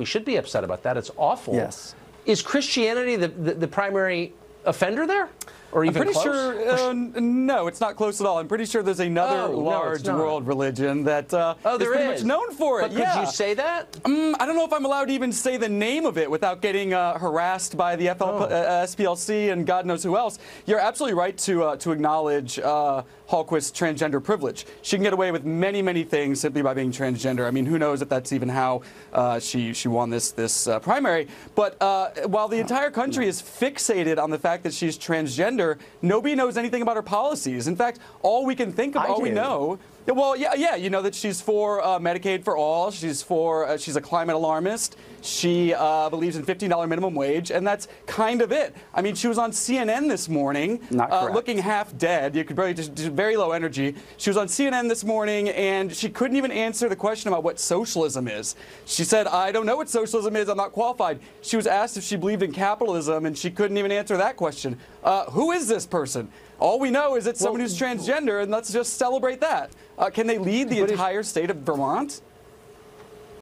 we should be upset about that. It's awful. Yes. Is Christianity the, the, the primary offender there? Or I'm pretty close? sure. Uh, no, it's not close at all. I'm pretty sure there's another Oh, large not. world religion that uh, Oh, is there pretty is. much known for it. But yeah. could you say that? Mm, I don't know if I'm allowed to even say the name of it without getting uh, harassed by the FL, Oh. uh, SPLC and God knows who else. You're absolutely right to uh, to acknowledge uh, Hallquist's transgender privilege. She can get away with many, many things simply by being transgender. I mean, who knows if that's even how uh, she she won this this uh, primary. But uh, while the entire country is fixated on the fact that she's transgender, nobody knows anything about her policies. In fact, all we can think of, I all we know. Well, yeah, yeah. You know that she's for uh, Medicaid for all. She's for. Uh, she's a climate alarmist. She uh, believes in $15 minimum wage, and that's kind of it. I mean, she was on CNN this morning, Not uh, looking half dead. You could barely just, just very low energy. She was on CNN this morning, and she couldn't even answer the question about what socialism is. She said, "I don't know what socialism is. I'm not qualified." She was asked if she believed in capitalism, and she couldn't even answer that question. Uh, who is this person? All we know is it's someone who's transgender, and let's just celebrate that. Uh, can they lead the entire state of Vermont?